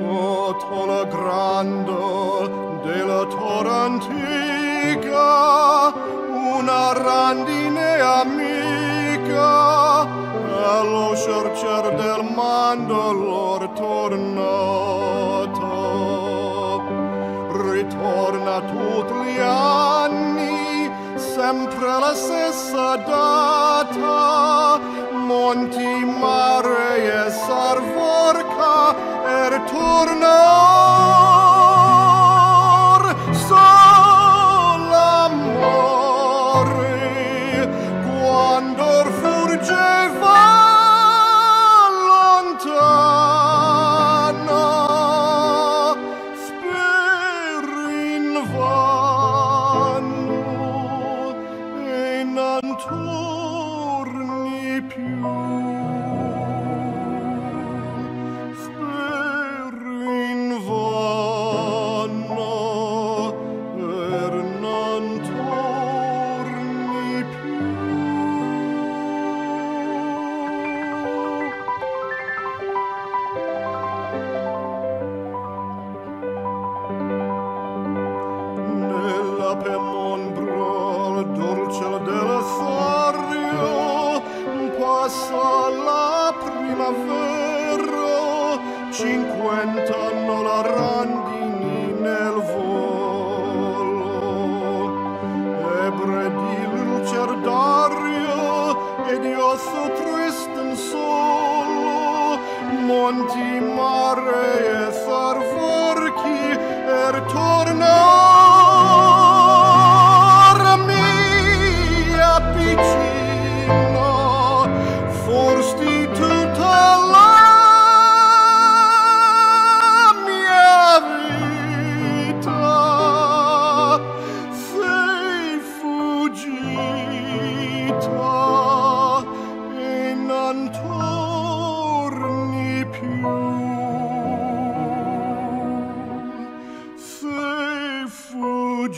sotto la grando della torrantica una randine amica allo cercer del mando lor tornato. Ritorna tutti gli anni sempre la stessa data monti er tornar sol amore, quando furgeva lontana, spir in vano e torni cinquant'anno la randini nel volo. Ebre di lucer d'aria ed io so triste solo, monti,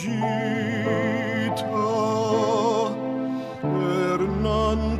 gita per non